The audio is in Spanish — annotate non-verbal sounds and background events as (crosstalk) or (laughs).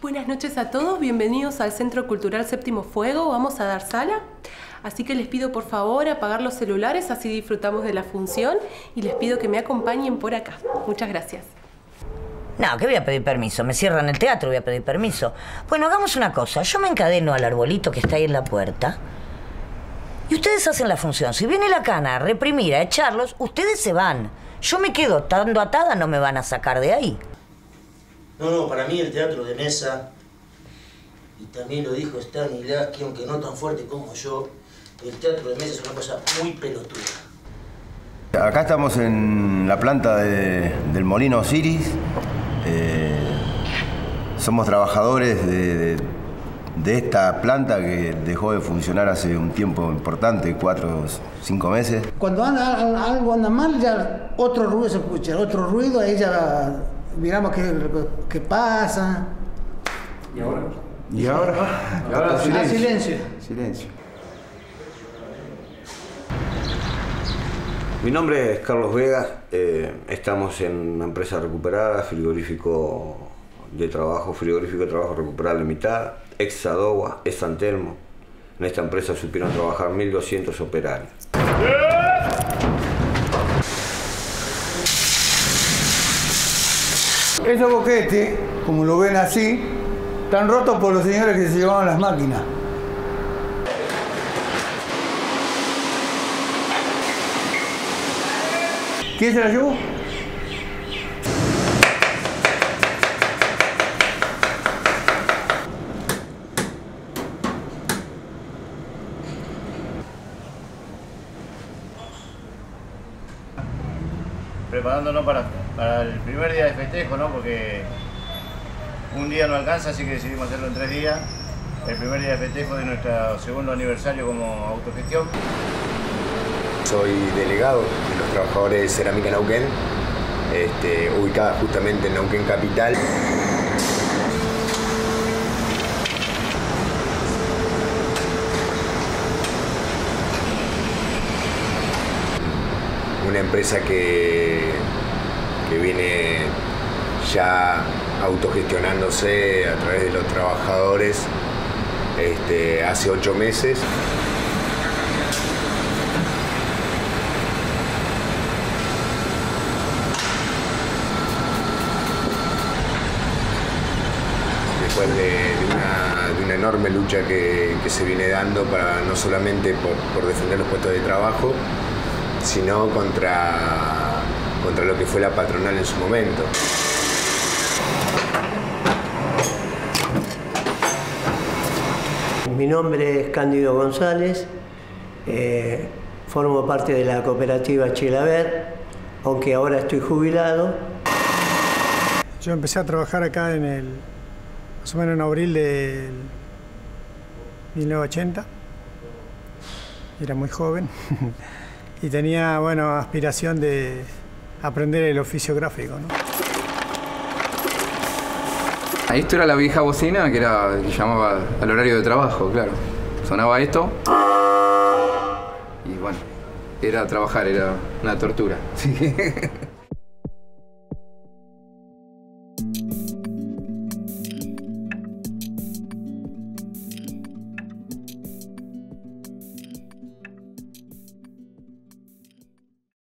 Buenas noches a todos, bienvenidos al Centro Cultural Séptimo Fuego. Vamos a dar sala, así que les pido por favor apagar los celulares, así disfrutamos de la función y les pido que me acompañen por acá. Muchas gracias. No, que voy a pedir permiso. Me cierran el teatro, voy a pedir permiso. Bueno, hagamos una cosa. Yo me encadeno al arbolito que está ahí en la puerta. Y ustedes hacen la función. Si viene la cana a reprimir, a echarlos, ustedes se van. Yo me quedo estando atada, no me van a sacar de ahí. No, no, para mí el teatro de mesa, y también lo dijo Stanislavski, aunque no tan fuerte como yo, el teatro de mesa es una cosa muy pelotuda. Acá estamos en la planta de- del Molino Osiris. Eh, somos trabajadores de, de- de esta planta que dejó de funcionar hace un tiempo importante, cuatro o cinco meses. Cuando anda, al- algo anda mal, ya otro ruido se escucha, otro ruido, ahí ya miramos qué, qué pasa. ¿Y ahora? Ah, silencio. Silencio. Mi nombre es Carlos Vega, eh, estamos en una empresa recuperada, frigorífico de trabajo, frigorífico de trabajo recuperable mitad, ex Sadowa, ex San Telmo. En esta empresa supieron trabajar 1.200 operarios. Esos boquetes, como lo ven así, están rotos por los señores que se llevaban las máquinas. ¿Quién se la llevó? preparándonos para, para el primer día de festejo, ¿no? Porque un día no alcanza, así que decidimos hacerlo en tres días. El primer día de festejo de nuestro segundo aniversario como autogestión. Soy delegado de los trabajadores de Cerámica Nauquén, este, ubicada justamente en Nauquén Capital. Una empresa que, que viene ya autogestionándose a través de los trabajadores este, hace ocho meses. después de, una, enorme lucha que, se viene dando para no solamente por defender los puestos de trabajo, sino contra, contra lo que fue la patronal en su momento. Mi nombre es Cándido González, eh, formo parte de la cooperativa Chilaver, aunque ahora estoy jubilado. Yo empecé a trabajar acá en el, más o menos en abril del 1980. Era muy joven (laughs) y tenía, bueno, aspiración de aprender el oficio gráfico. ¿no? Esto era la vieja bocina que era que llamaba al horario de trabajo, claro. Sonaba esto y bueno, era trabajar, era una tortura. (laughs)